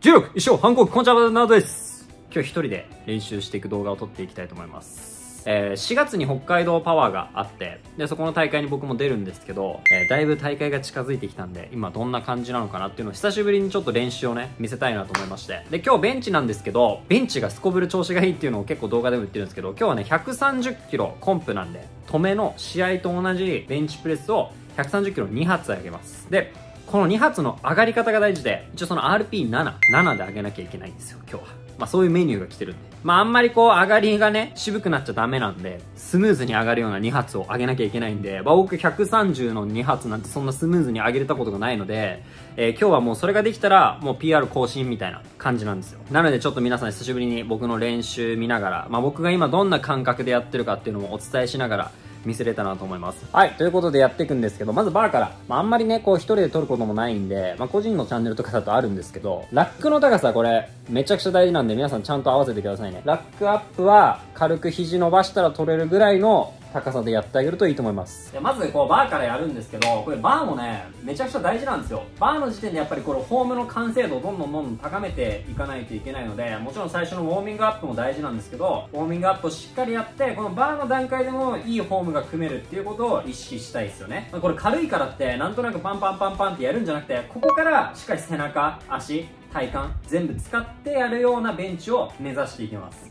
16一生反抗期こんちゃばなどです。今日一人で練習していく動画を撮っていきたいと思います。えー、4月に北海道パワーがあってでそこの大会に僕も出るんですけど、えー、だいぶ大会が近づいてきたんで今どんな感じなのかなっていうのを久しぶりにちょっと練習をね見せたいなと思いまして。で今日ベンチなんですけどベンチがすこぶる調子がいいっていうのを結構動画でも言ってるんですけど今日はね130キロコンプなんで止めの試合と同じベンチプレスを130キロ2発上げます。でこの2発の上がり方が大事で、一応その RP7、7で上げなきゃいけないんですよ、今日は。まあそういうメニューが来てるんで。まああんまりこう上がりがね、渋くなっちゃダメなんで、スムーズに上がるような2発を上げなきゃいけないんで、まあ僕130の2発なんてそんなスムーズに上げれたことがないので、えー、今日はもうそれができたら、もう PR 更新みたいな感じなんですよ。なのでちょっと皆さん久しぶりに僕の練習見ながら、まあ僕が今どんな感覚でやってるかっていうのもお伝えしながら、見せれたなと思います。はい、ということでやっていくんですけど、まずバーから、まあ、あんまりね、こう一人で撮ることもないんで、まあ、個人のチャンネルとかだとあるんですけど、ラックの高さこれ、めちゃくちゃ大事なんで皆さんちゃんと合わせてくださいね。ラックアップは軽く肘伸ばしたら取れるぐらいの高さでやってあげるといいと思います。まずこうバーからやるんですけどこれバーもねめちゃくちゃ大事なんですよ。バーの時点でやっぱりこのフォームの完成度をどんどんどんどん高めていかないといけないのでもちろん最初のウォーミングアップも大事なんですけどウォーミングアップをしっかりやってこのバーの段階でもいいフォームが組めるっていうことを意識したいですよね。まこれ軽いからってなんとなくパンパンパンパンってやるんじゃなくてここからしっかり背中足体幹全部使ってやるようなベンチを目指していきます。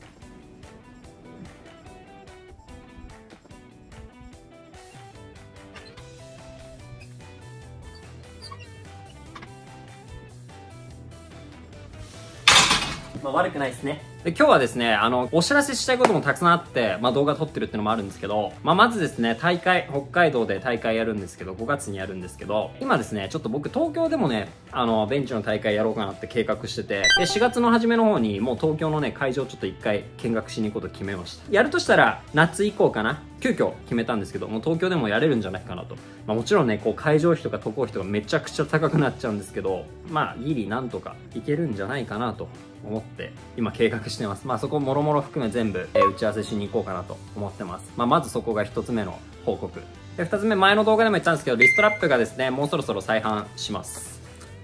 まあ、悪くないですね。で、今日はですね、あの、お知らせしたいこともたくさんあって、まあ、動画撮ってるっていうのもあるんですけど、まあ、まずですね、大会、北海道で大会やるんですけど、5月にやるんですけど、今ですね、ちょっと僕東京でもね、あの、ベンチの大会やろうかなって計画してて、で、4月の初めの方に、もう東京のね、会場ちょっと一回見学しに行くこと決めました。やるとしたら、夏以降かな。急遽決めたんですけど、もう東京でもやれるんじゃないかなと。まあ、もちろんね、こう会場費とか渡航費とかめちゃくちゃ高くなっちゃうんですけど、まあ、ギリなんとかいけるんじゃないかなと思って今計画してます。まあそこもろもろ含め全部、えー、打ち合わせしに行こうかなと思ってます。まあまずそこが一つ目の報告。で、二つ目前の動画でも言ったんですけど、リストラップがですね、もうそろそろ再販します。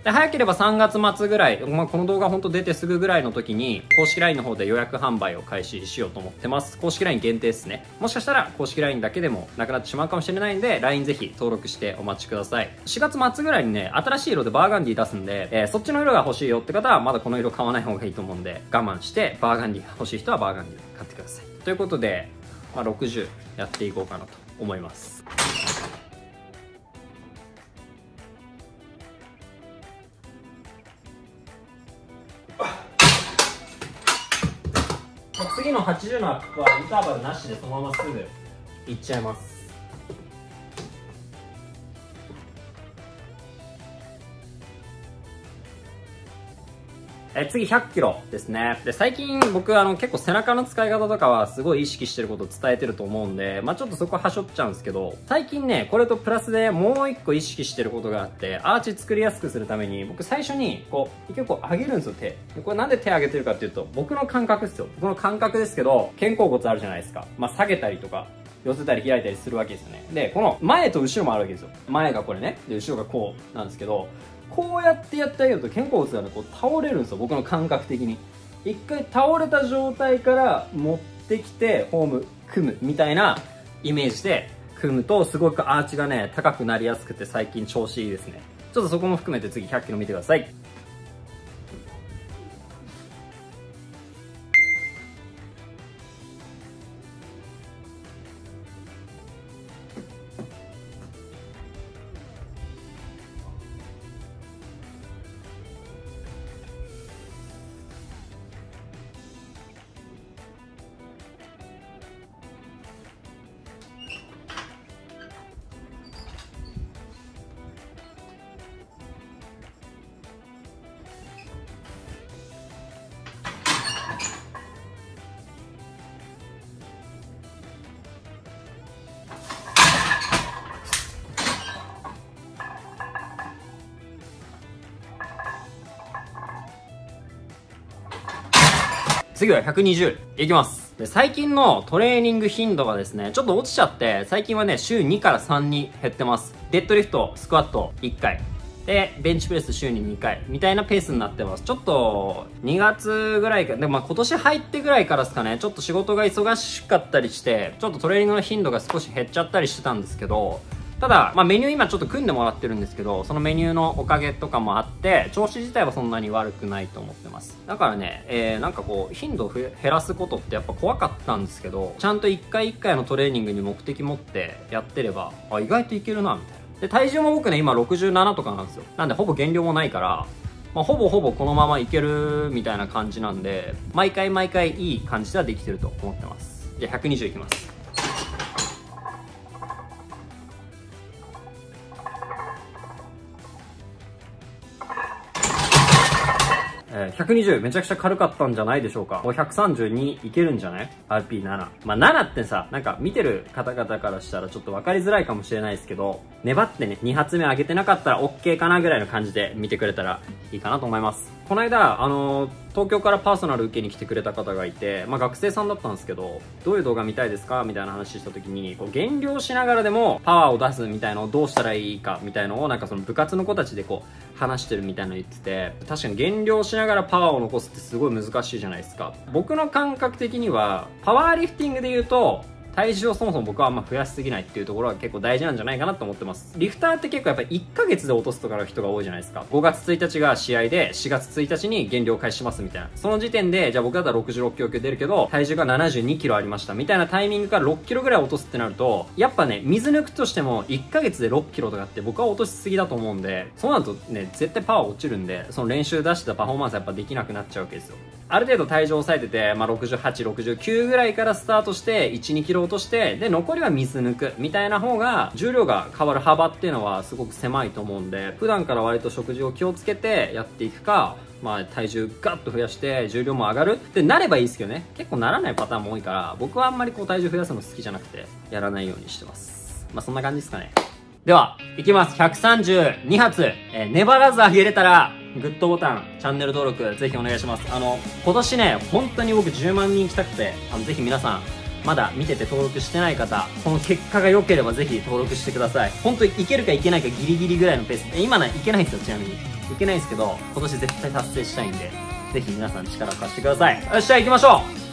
で、早ければ3月末ぐらい、まあ、この動画本当出てすぐぐらいの時に、公式 LINE の方で予約販売を開始しようと思ってます。公式 LINE 限定ですね。もしかしたら公式 LINE だけでもなくなってしまうかもしれないんで、LINE ぜひ登録してお待ちください。4月末ぐらいにね、新しい色でバーガンディ出すんで、えー、そっちの色が欲しいよって方は、まだこの色買わない方がいいと思うんで、我慢して、バーガンディ欲しい人はバーガンディ買ってください。ということで、まあ、60やっていこうかなと思います。次の80のアップはインターバルなしでそのまますぐ。いっちゃいます。え次100キロですね。で、最近僕あの結構背中の使い方とかはすごい意識してることを伝えてると思うんで、まあちょっとそこはしょっちゃうんですけど、最近ね、これとプラスでもう一個意識してることがあって、アーチ作りやすくするために、僕最初にこう、結構上げるんですよ、手。これなんで手上げてるかっていうと、僕の感覚ですよ。僕の感覚ですけど、肩甲骨あるじゃないですか。まあ下げたりとか、寄せたり開いたりするわけですよね。で、この前と後ろもあるわけですよ。前がこれね。で、後ろがこうなんですけど、こうやってやってあげると肩甲骨がねこう倒れるんですよ。僕の感覚的に。一回倒れた状態から持ってきてフォーム組むみたいなイメージで組むとすごくアーチがね高くなりやすくて最近調子いいですね。ちょっとそこも含めて次100キロ見てください。次は120いきます。で最近のトレーニング頻度がですねちょっと落ちちゃって最近はね週2から3に減ってます。デッドリフトスクワット1回。で、ベンチプレス週に2回、みたいなペースになってます。ちょっと、2月ぐらいか、でもまあ今年入ってぐらいからですかね、ちょっと仕事が忙しかったりして、ちょっとトレーニングの頻度が少し減っちゃったりしてたんですけど、ただ、まあ、メニュー今ちょっと組んでもらってるんですけど、そのメニューのおかげとかもあって、調子自体はそんなに悪くないと思ってます。だからね、えー、なんかこう、頻度を減らすことってやっぱ怖かったんですけど、ちゃんと1回1回のトレーニングに目的持ってやってれば、あ、意外といけるな、みたいな。で、体重も僕ね、今67とかなんですよ。なんでほぼ減量もないから、まあ、ほぼほぼこのままいけるみたいな感じなんで、毎回毎回いい感じではできてると思ってます。じゃあ120いきます。えー、120めちゃくちゃ軽かったんじゃないでしょうか。もう132いけるんじゃない ?RP7。まあ7ってさ、なんか見てる方々からしたらちょっと分かりづらいかもしれないですけど、粘ってね、2発目上げてなかったら OK かなぐらいの感じで見てくれたらいいかなと思います。この間、あの、東京からパーソナル受けに来てくれた方がいて、まあ、学生さんだったんですけど、どういう動画見たいですか？みたいな話した時に、こう減量しながらでもパワーを出すみたいのをどうしたらいいか？みたいのをなんかその部活の子たちでこう話してるみたいなの言ってて、確かに減量しながらパワーを残すってすごい難しいじゃないですか。僕の感覚的には、パワーリフティングで言うと、体重をそもそも僕はあんま増やしすぎないっていうところが結構大事なんじゃないかなと思ってます。リフターって結構やっぱ1ヶ月で落とすとかの人が多いじゃないですか。5月1日が試合で4月1日に減量開始しますみたいな。その時点で、じゃあ僕だったら66キロ級出るけど、体重が72キロありましたみたいなタイミングから6キロぐらい落とすってなると、やっぱね、水抜くとしても1ヶ月で6キロとかって僕は落としすぎだと思うんで、そうなるとね、絶対パワー落ちるんで、その練習出してたパフォーマンスやっぱできなくなっちゃうわけですよ。ある程度体重を抑えてて、まあ、68、69ぐらいからスタートして、1、2キロ落として、で、残りは水抜く、みたいな方が、重量が変わる幅っていうのはすごく狭いと思うんで、普段から割と食事を気をつけてやっていくか、まあ、体重ガッと増やして、重量も上がるってなればいいですけどね。結構ならないパターンも多いから、僕はあんまりこう体重増やすの好きじゃなくて、やらないようにしてます。まあ、そんな感じですかね。では、いきます。132発。えー、粘らず上げれたら、グッドボタン、チャンネル登録、ぜひお願いします。あの、今年ね、本当に僕10万人来たくて、あの、ぜひ皆さん、まだ見てて登録してない方、この結果が良ければぜひ登録してください。本当にいけるかいけないかギリギリぐらいのペース。今ね、いけないんですよ、ちなみに。いけないんですけど、今年絶対達成したいんで、ぜひ皆さん力を貸してください。よっしゃ、行きましょう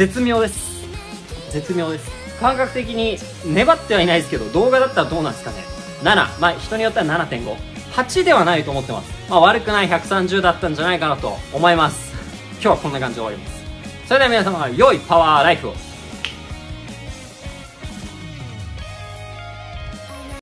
絶妙です。絶妙です。感覚的に粘ってはいないですけど動画だったらどうなんですかね。7まあ人によっては7.58ではないと思ってます。まあ悪くない130だったんじゃないかなと思います。今日はこんな感じで終わります。それでは皆様良いパワーライフを。